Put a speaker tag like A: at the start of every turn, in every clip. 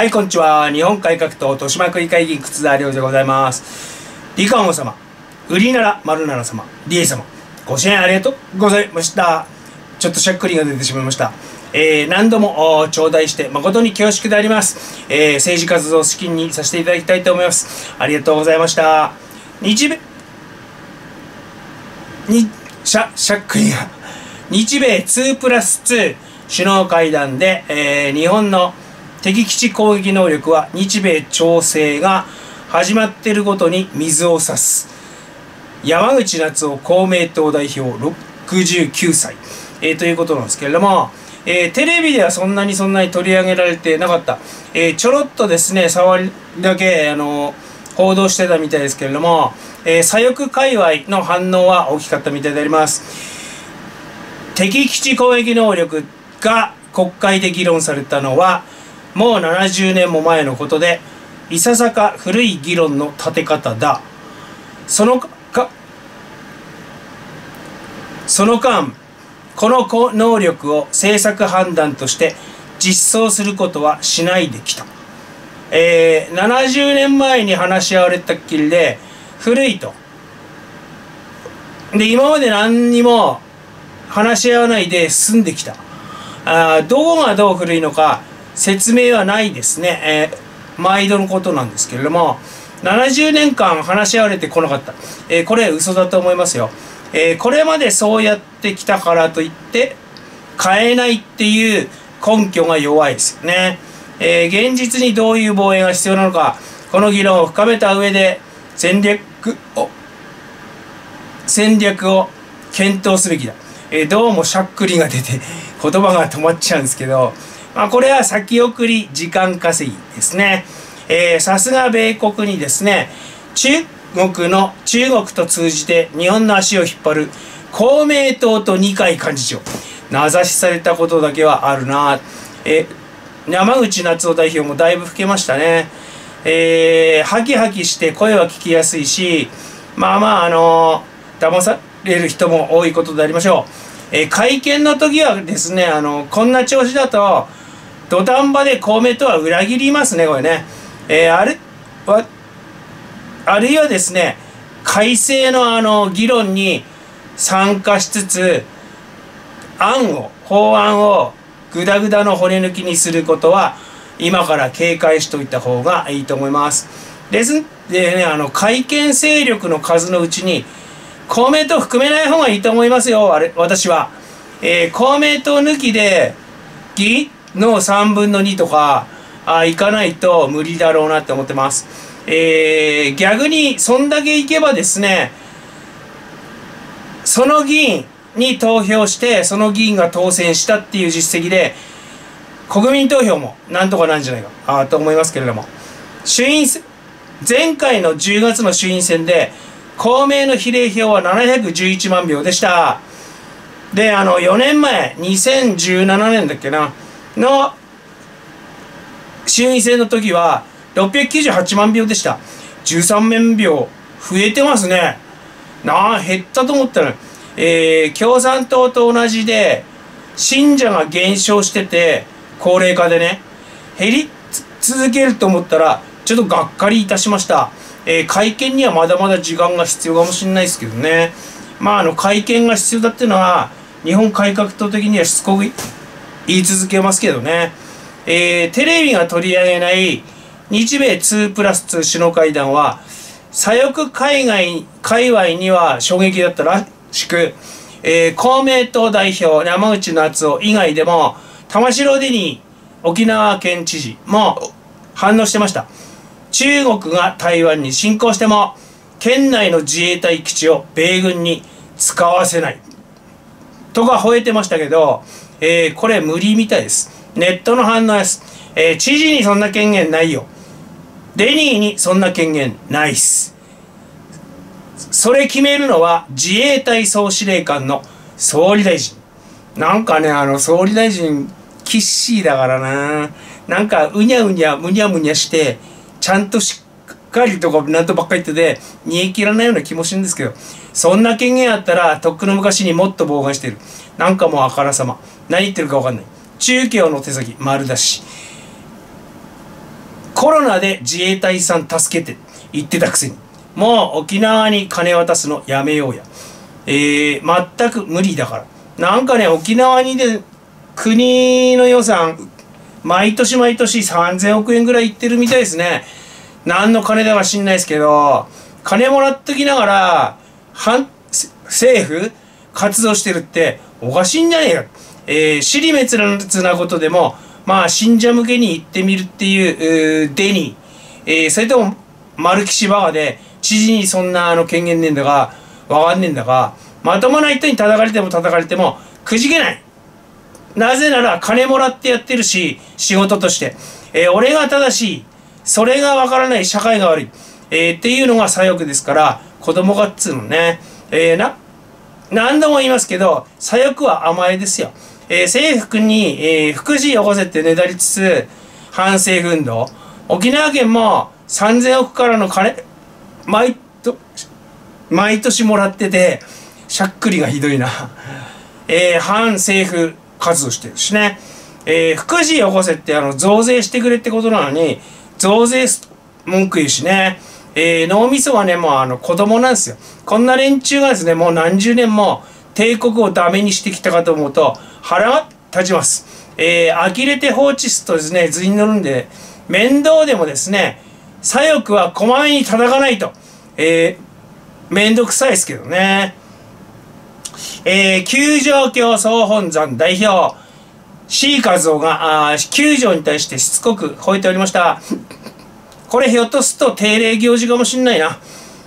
A: はい、こんにちは。日本改革党豊島区議会議員、靴田良でございます。リカオン様、ウリナラ丸奈々様、リエ様、ご支援ありがとうございました。ちょっとしゃっくりが出てしまいました。えー、何度も頂戴して誠に恐縮であります。えー、政治活動資金にさせていただきたいと思います。ありがとうございました。日米、に、しゃ、しゃっくりが。日米2プラス2首脳会談で、えー、日本の敵基地攻撃能力は日米調整が始まっていることに水を差す。山口夏夫公明党代表69歳、えー、ということなんですけれども、えー、テレビではそんなにそんなに取り上げられてなかった、えー、ちょろっとですね触りだけあの報道してたみたいですけれども、えー、左翼界隈の反応は大きかったみたいであります。敵基地攻撃能力が国会で議論されたのはもう70年も前のことでいささか古い議論の立て方だ。そのかその間この能力を政策判断として実装することはしないできた、えー、70年前に話し合われたっきりで古いと。で今まで何にも話し合わないで進んできた。あどこがどう古いのか説明はないですね、えー、毎度のことなんですけれども70年間話し合われてこなかった、えー、これ嘘だと思いますよ、えー、これまでそうやってきたからといって変えないっていう根拠が弱いですよね、え、現実にどういう防衛が必要なのかこの議論を深めた上で戦略を戦略を検討すべきだ、えどうもしゃっくりが出て言葉が止まっちゃうんですけどまあ、これは先送り時間稼ぎですね。えー、さすが米国にですね、中国の、中国と通じて日本の足を引っ張る公明党と二階幹事長、名指しされたことだけはあるな。えー、山口夏夫代表もだいぶ老けましたね。えー、ハキハキして声は聞きやすいし、まあまあ、あのー、騙される人も多いことでありましょう。えー、会見の時はですね、あのこんな調子だと、土壇場で公明党は裏切りますね、これね。えー、ある、あるいはですね、改正のあの議論に参加しつつ、案を、法案をぐだぐだの骨抜きにすることは、今から警戒しといた方がいいと思います。ですでね、あの、会見勢力の数のうちに、公明党含めない方がいいと思いますよ、あれ、私は。えー、公明党抜きで、議の3分の2とかあいかないと無理だろうなって思ってます。えー、逆にそんだけいけばですねその議員に投票してその議員が当選したっていう実績で国民投票もなんとかなんじゃないかあと思いますけれども衆院選前回の10月の衆院選で公明の比例票は711万票でしたであの4年前2017年だっけなの衆院選の時は698万票でした。13万票増えてますね。なあ減ったと思ったら、えー、共産党と同じで信者が減少してて高齢化でね減り続けると思ったらちょっとがっかりいたしました、えー、会見にはまだまだ時間が必要かもしれないですけどね。まああの会見が必要だっていうのは日本改革党的にはしつこく言い続けますけどね、えー、テレビが取り上げない日米2プラス2首脳会談は左翼海外界隈には衝撃だったらしく、えー、公明党代表山口夏夫以外でも玉城デニー沖縄県知事も反応してました。中国が台湾に侵攻しても県内の自衛隊基地を米軍に使わせない。とか吠えてましたけどえー、これ無理みたいです。ネットの反応です。えー、知事にそんな権限ないよ。デニーにそんな権限ないっす。それ決めるのは自衛隊総司令官の総理大臣。なんかね、あの、総理大臣、キッシーだからな。なんか、うにゃうにゃ、むにゃむにゃして、ちゃんとしっかりとか、なんとばっかり言ってて、煮え切らないような気もするんですけど、そんな権限あったら、とっくの昔にもっと妨害してる。なんかもうあからさま。何言ってるか分かんない。中京の手先丸だし。コロナで自衛隊さん助けて言ってたくせに。もう沖縄に金渡すのやめようや。えー、全く無理だから。なんかね沖縄にで国の予算毎年毎年3000億円ぐらいいってるみたいですね。何の金だか知んないですけど金もらっときながら反政府活動してるっておかしいんじゃねえか。えー、尻滅裂なことでもまあ信者向けに言ってみるっていうデニー、えー、それとも丸岸バーで知事にそんなあの権限ねえんだがわかんねえんだがまともな人に叩かれても叩かれてもくじけない。なぜなら金もらってやってるし仕事として、えー、俺が正しい。それがわからない。社会が悪い、えー、っていうのが左翼ですから子供がっつうのね、えー、な何度も言いますけど左翼は甘えですよ、えー、制服に、えー、福祉よこせってねだりつつ反政府運動。沖縄県も3000億からの金毎毎年もらっててしゃっくりがひどいな、えー、反政府活動してるしね、えー、福祉よこせってあの増税してくれってことなのに増税す文句言うしね、えー、脳みそはねもうあの子供なんですよ。こんな連中がですねもう何十年も帝国をダメにしてきたかと思うと腹が立ちます、えー、呆れて放置するとですね図に乗るんで面倒でもですね左翼はこまめに叩かないと、えー、めんどくさいですけどね。えー、救助教総本山代表、C 和夫が、あ救助に対してしつこく吠えておりました。これひょっとすると定例行事かもしんないな。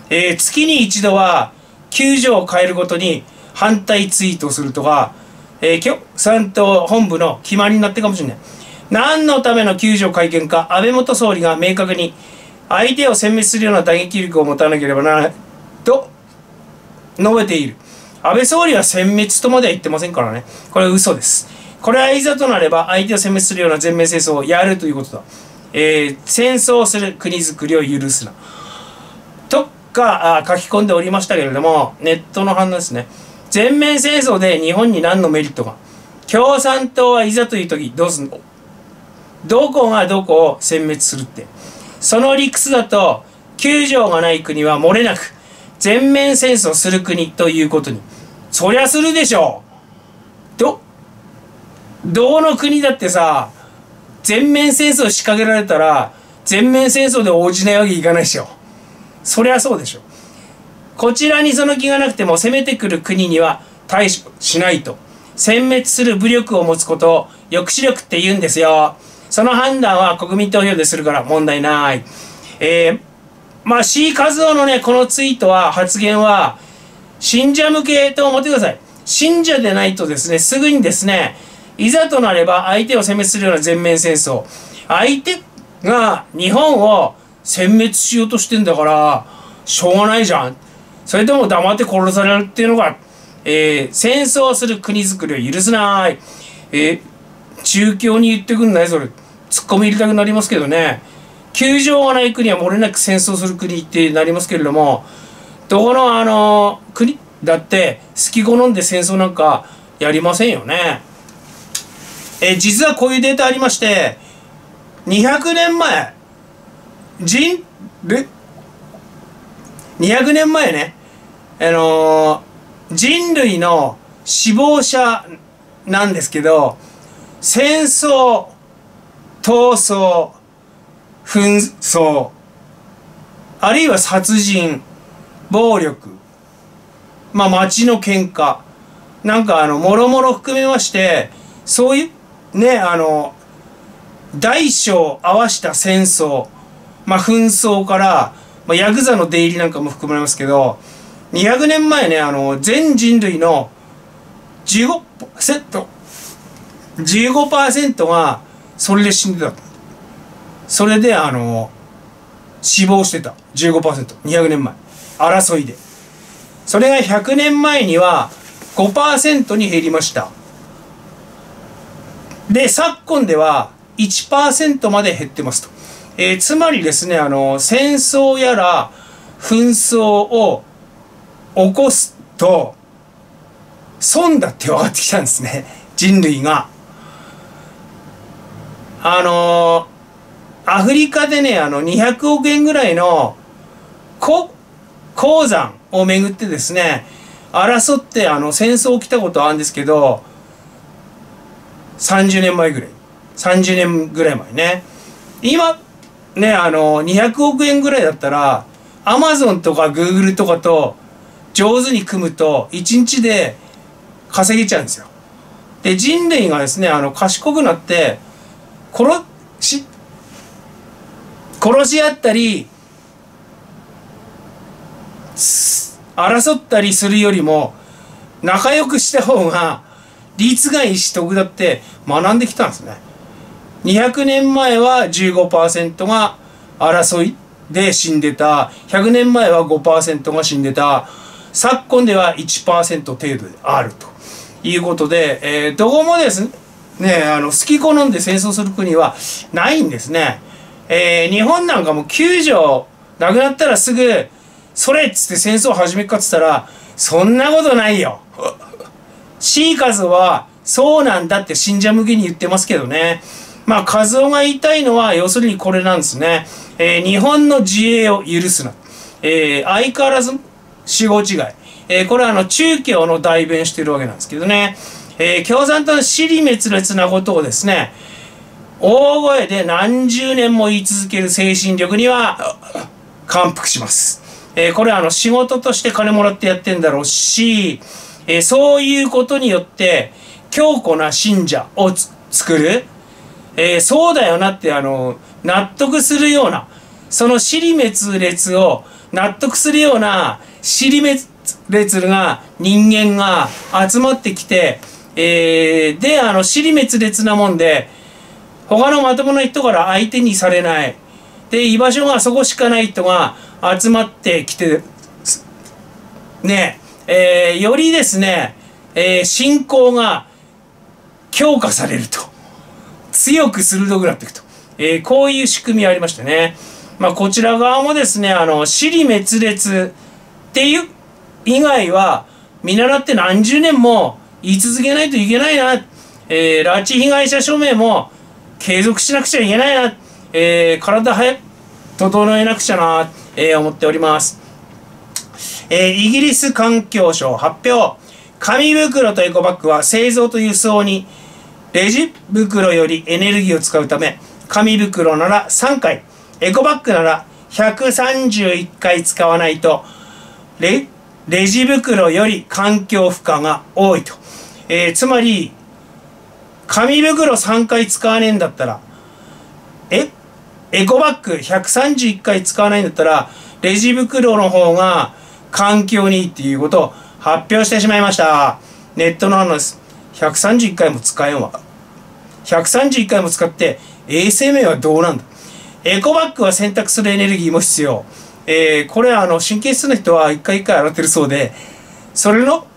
A: えー、月に一度は、救助を変えるごとに反対ツイートするとか、えー、共産党本部の決まりになってかもしれない。何のための救助会見か、安倍元総理が明確に相手を殲滅するような打撃力を持たなければならないと述べている。安倍総理は殲滅とまでは言ってませんからね。これは嘘です。これはいざとなれば相手を殲滅するような全面戦争をやるということだ、えー、戦争する国づくりを許すな。とか書き込んでおりましたけれどもネットの反応ですね。全面戦争で日本に何のメリットが？共産党はいざという時どうすんの？どこがどこを殲滅するって？その理屈だと救助がない国は漏れなく全面戦争する国ということに。そりゃするでしょう。どどの国だってさ全面戦争仕掛けられたら全面戦争で応じないわけいかないでしょ。そりゃそうでしょ。こちらにその気がなくても攻めてくる国には対処しないと殲滅する武力を持つことを抑止力って言うんですよその判断は国民投票でするから問題ない。えー、まあ C 和夫のね、このツイートは、発言は、信者向けと思ってください。信者でないとですね、すぐにですね、いざとなれば相手を殲滅するような全面戦争。相手が日本を殲滅しようとしてんだから、しょうがないじゃん。それとも黙って殺されるっていうのが、えー、戦争する国づくりを許せない。えー、中共に言ってくんないそれ。突っ込み入れたくなりますけどね球場がない国は漏れなく戦争する国ってなりますけれどもどこのあの国？だって好き好んで戦争なんかやりませんよね。え実はこういうデータありまして200年前人200年前ね。あのー、人類の死亡者なんですけど戦争闘争紛争あるいは殺人暴力まあ町の喧嘩なんかあのもろもろ含めましてそういうねあの大小合わした戦争まあ紛争から、まあ、ヤクザの出入りなんかも含まれますけど200年前ねあの全人類の15%、15がそれで死んでた。それであの死亡してた。15%200 年前。争いで。それが100年前には5%に減りました。で昨今では1%まで減ってますと、えー、つまりですねあの戦争やら紛争を起こすと損だって分かってきたんですね人類があのアフリカでね、あの、200億円ぐらいの、鉱山をめぐってですね、争って、あの、戦争起きたことあるんですけど、30年前ぐらい。30年ぐらい前ね。今、ね、あの、200億円ぐらいだったら、アマゾンとかグーグルとかと上手に組むと、1日で稼げちゃうんですよ。で、人類がですね、あの、賢くなって、殺し、殺し合ったり、争ったりするよりも、仲良くした方が、率がいいし得だって学んできたんですね。200年前は15%が争いで死んでた。100年前は5%が死んでた。昨今では1%程度であるということで、えー、どこもですね、あの、好き好んで戦争する国はないんですね。えー、日本なんかも救助なくなったらすぐ、それっつって戦争始めっかっつったら、そんなことないよ。シーカズは、そうなんだって信者向けに言ってますけどね。まあ、和夫が言いたいのは、要するにこれなんですね。えー、日本の自衛を許すな。えー、相変わらず、死後違い。えー、これはあの、中共の代弁してるわけなんですけどね。えー、共産党の尻滅裂なことをですね、大声で何十年も言い続ける精神力には感服します。えー、これはあの仕事として金もらってやってんだろうし、えー、そういうことによって強固な信者を作る、えー、そうだよなってあの納得するようなその尻滅裂を納得するような尻滅裂が人間が集まってきて、えー、であの尻滅裂なもんで他のまともな人から相手にされない。で、居場所がそこしかない人が集まってきて、ね、えー、よりですね、えー、信仰が強化されると。強く鋭くなっていくと。えー、こういう仕組みありましてね。まあ、こちら側もですね、あの、尻滅裂っていう以外は、見習って何十年も言い続けないといけないな。えー、拉致被害者署名も継続しなくちゃいけないな、えー、体早く整えなくちゃな、えー、思っております。えー、イギリス環境省発表。紙袋とエコバッグは製造と輸送にレジ袋よりエネルギーを使うため、紙袋なら3回、エコバッグなら131回使わないとレ、レジ袋より環境負荷が多いと。えー、つまり、紙袋3回使わねえんだったら、えエコバッグ131回使わないんだったら、レジ袋の方が環境にいいっていうことを発表してしまいました。ネットの話131回も使えんわ。131回も使って衛生面はどうなんだ？エコバッグは洗濯するエネルギーも必要。えー、これはあの神経質な人は一回一回洗ってるそうで、それの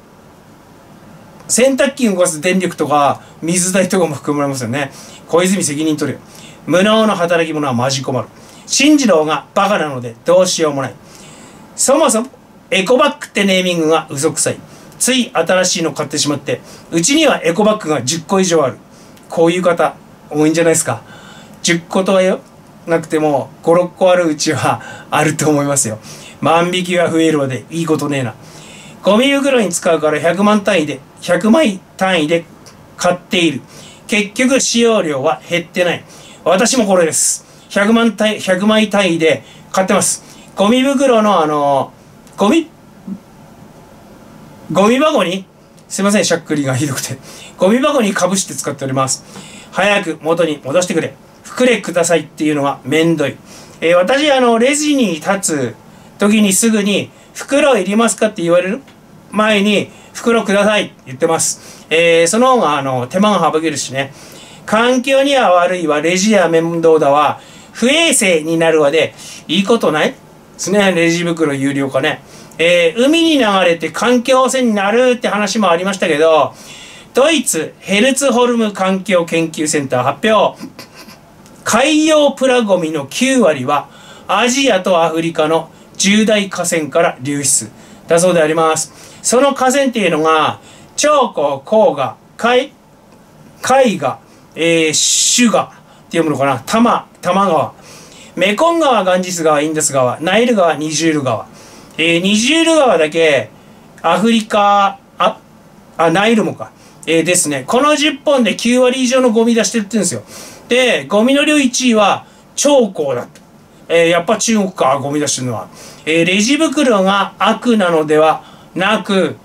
A: 洗濯機を動かす電力とか水代とかも含まれますよね。小泉責任取る無能な働き者はマジ困る。進次郎がバカなのでどうしようもない。そもそもエコバッグってネーミングが嘘くさい。つい新しいの買ってしまってうちにはエコバッグが10個以上ある。こういう方多いんじゃないですか10個とはよなくても56個あるうちはあると思いますよ万引きが増えるのでいいことねえなゴミ袋に使うから100万単位で、100枚単位で買っている。結局使用量は減ってない。私もこれです。100万単位、100枚単位で買ってます。ゴミ袋のあの、ゴミ、ゴミ箱に、すいません、しゃっくりがひどくて。ゴミ箱にかぶして使っております。早く元に戻してくれ。膨れくださいっていうのがめんどい。えー、私、あの、レジに立つ時にすぐに、袋いりますかって言われる前に袋くださいって言ってます。えー、その方があの手間が省けるしね。環境には悪いわ、レジや面倒だわ、不衛生になるわで、いいことない？ですね、レジ袋有料化ね。えー、海に流れて環境汚染になるって話もありましたけど、ドイツヘルツホルム環境研究センター発表。海洋プラゴミの9割はアジアとアフリカの重大河川から流出だそうであります。その河川っていうのが、長江、黄河、海、海河、えー、朱河って読むのかな多摩、多摩川。メコン川、ガンジス川、インダス川、ナイル川、ニジュール川。えー、ニジュール川だけ、アフリカ、あ、あ、ナイルもか。えー、ですね。この10本で9割以上のゴミ出してるって言うんですよ。で、ゴミの量1位は、長江だった。えー、やっぱ中国か、ゴミ出してるのは。えー、レジ袋が悪なのではなく、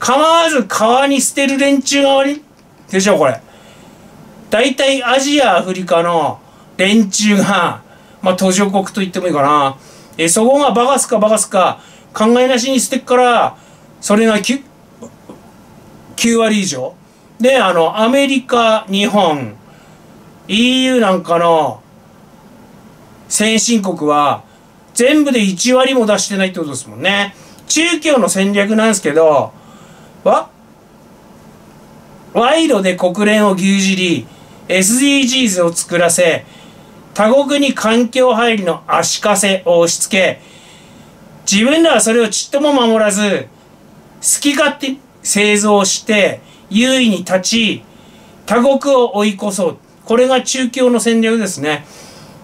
A: 構わず川に捨てる連中が悪いでしょ、これ。大体アジア、アフリカの連中が、まあ、途上国と言ってもいいかな。えー、そこがバカすかバカすか考えなしに捨てっから、それが 9, 9割以上。で、あの、アメリカ、日本、EU なんかの先進国は全部で1割も出してないってことですもんね。中共の戦略なんですけど、わ賄賂で国連を牛耳り、SDGs を作らせ、他国に環境配慮の足かせを押し付け、自分らはそれをちっとも守らず、好き勝手製造して、優位に立ち、他国を追い越そう。これが中共の戦略ですね。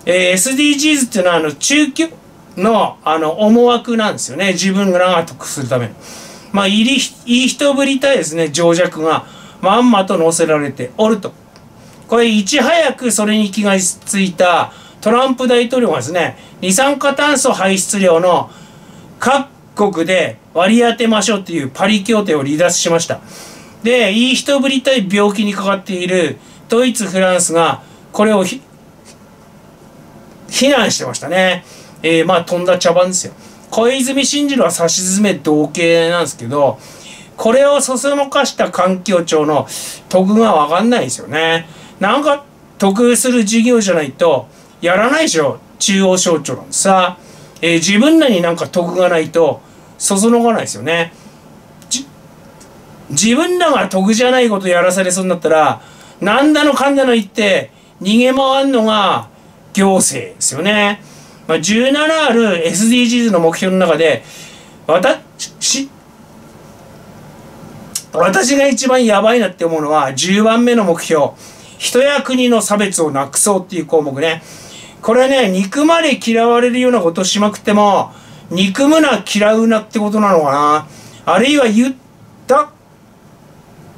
A: えー、SDGs っていうのはあの中共のあの思惑なんですよね。自分らが得するための。まあ、いいいい人ぶりたいですね、情弱が。まんまと乗せられておると。これ、いち早くそれに気がついたトランプ大統領がですね、二酸化炭素排出量の各国で割り当てましょうっていうパリ協定を離脱しました。で、いい人ぶりたい病気にかかっているドイツ、フランスがこれを非難してましたね。えー、まあ、飛んだ茶番ですよ。小泉進次郎は差し詰め同型なんですけど、これをそそのかした環境庁の得がわかんないですよね。なんか得する事業じゃないとやらないでしょ。中央省庁なんさ。えー、自分らになんか得がないとそそのかないですよね。自分らが得じゃないことやらされそうになったら、なんだのかんだの言って逃げ回るのが行政ですよね。まあ、17ある SDGs の目標の中で、私、私が一番やばいなって思うのは10番目の目標。人や国の差別をなくそうっていう項目ね。これね、憎まれ嫌われるようなことしまくっても、憎むな嫌うなってことなのかな。あるいは言った、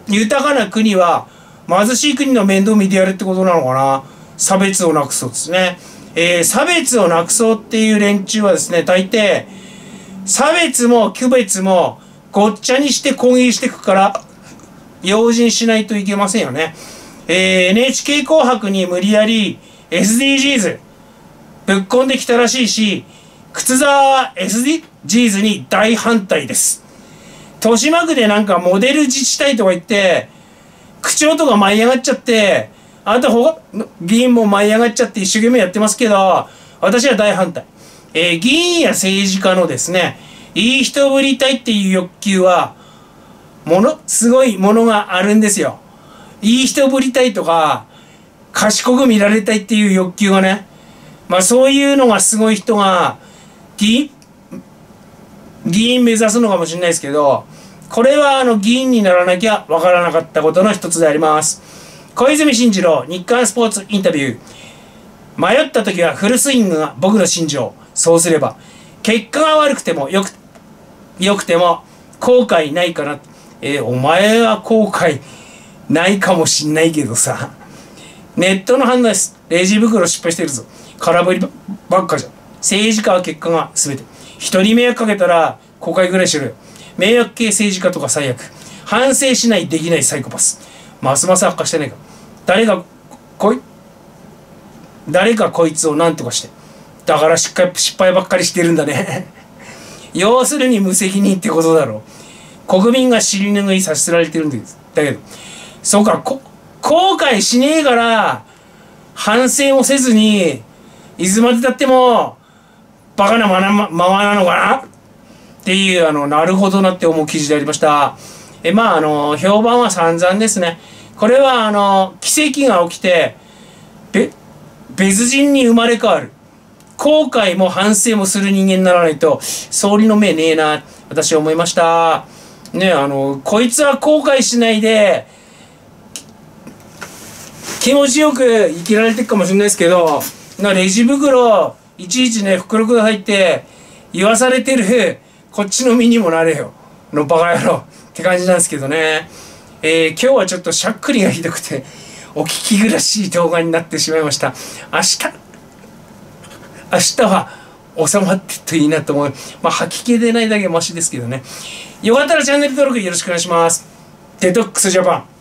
A: 豊かな国は貧しい国の面倒を見てやるってことなのかな。差別をなくそうですね。えー、差別をなくそうっていう連中はですね、大抵、差別も区別もごっちゃにして攻撃していくから、用心しないといけませんよね。えー、NHK 紅白に無理やり SDGs ぶっ込んできたらしいし、靴沢は SDGs に大反対です。豊島区でなんかモデル自治体とか言って、区長とか舞い上がっちゃって、あと他、議員も舞い上がっちゃって一生懸命やってますけど、私は大反対。えー、議員や政治家のですね、いい人ぶりたいっていう欲求は、ものすごいものがあるんですよ。いい人ぶりたいとか、賢く見られたいっていう欲求がね、まあそういうのがすごい人が、議員、議員目指すのかもしれないですけど、これはあの議員にならなきゃわからなかったことの一つであります。小泉進次郎日刊スポーツインタビュー。迷った時はフルスイングが僕の心情。そうすれば結果が悪くてもよくよくても後悔ないかな。えー、お前は後悔ないかもしんないけどさ。ネットの反応です。レジ袋失敗してるぞ。空振りばっかじゃん。政治家は結果が全て。人に迷惑かけたら後悔ぐらいしろよ迷惑系政治家とか最悪。反省しないできないサイコパス。ますます悪化してないか。誰がこい誰かこいつを何とかして。だからしっかり失敗ばっかりしてるんだね。要するに無責任ってことだろう。国民が尻拭いさせられてるんです。だけどそうか後悔しねえから反省もせずにいつまでたってもバカなまままなのかな？っていうあのなるほどなって思う記事でありました。えまああの評判は散々ですね。これはあの奇跡が起きて別人に生まれ変わる。後悔も反省もする人間にならないと総理の目ねえな私は思いました。ねあのこいつは後悔しないで気持ちよく生きられてるかもしれないですけどなレジ袋いちいちね袋が入って言わされてるこっちの身にもなれよのバカ野郎って感じなんですけどね。えー、今日はちょっとしゃっくりがひどくてお聞き苦しい動画になってしまいました。明日明日は収まってといいなと思う。まあ吐き気出ないだけマシですけどね。よかったらチャンネル登録よろしくお願いします。デトックスジャパン。